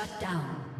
Shut down.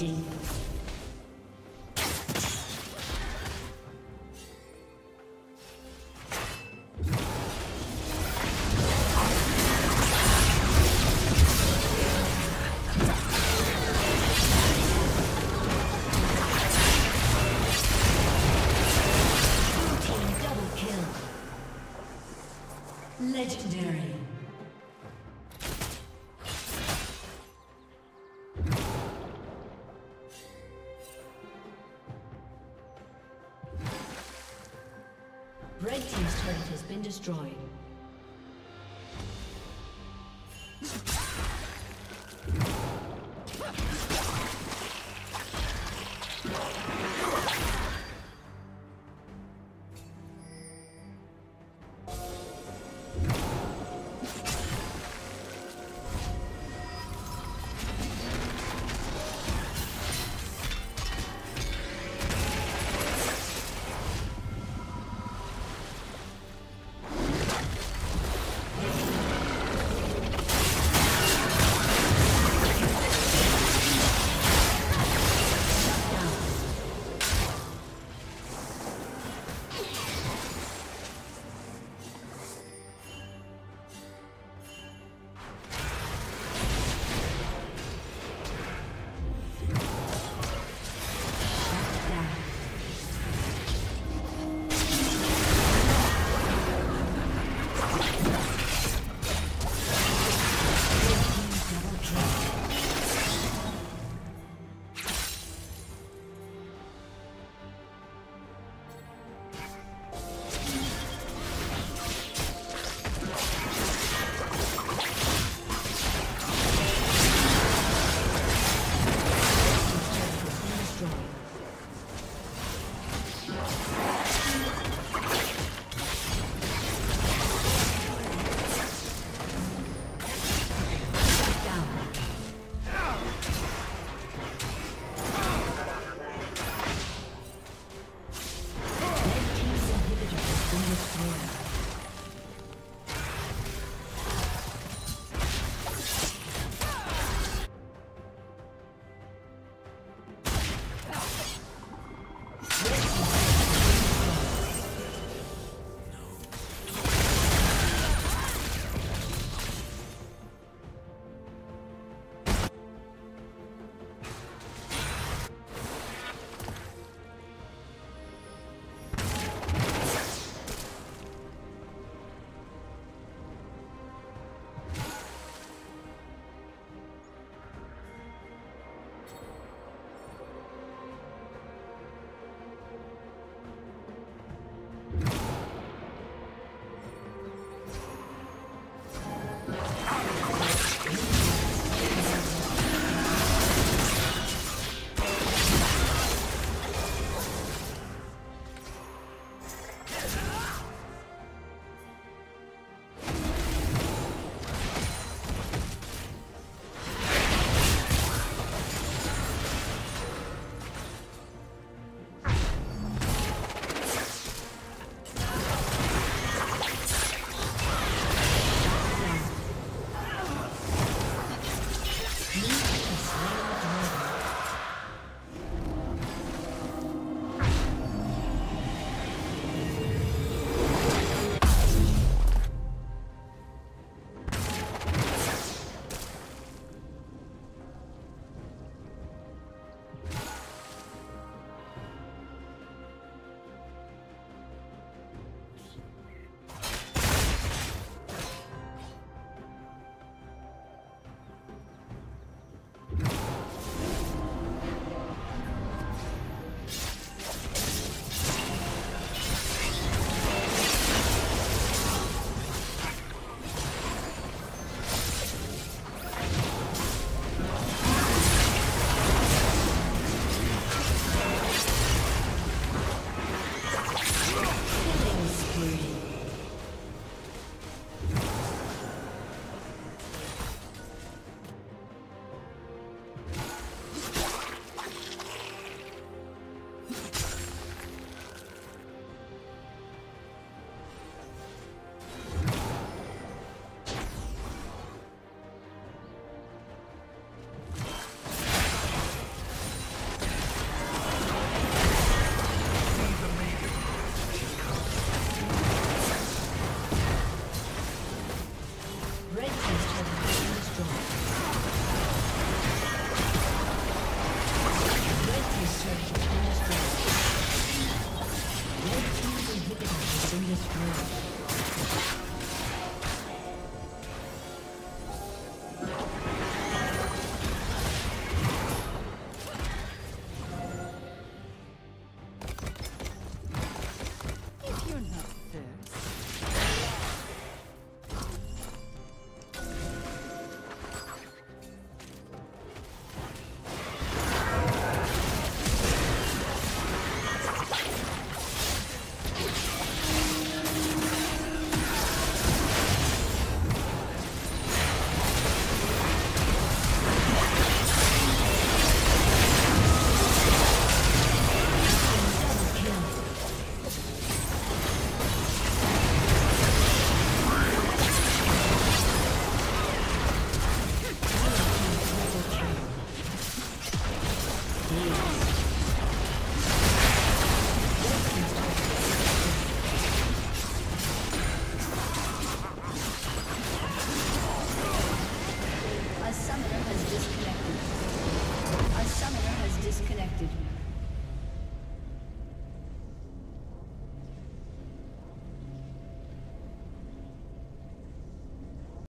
Dominating. Destroyed.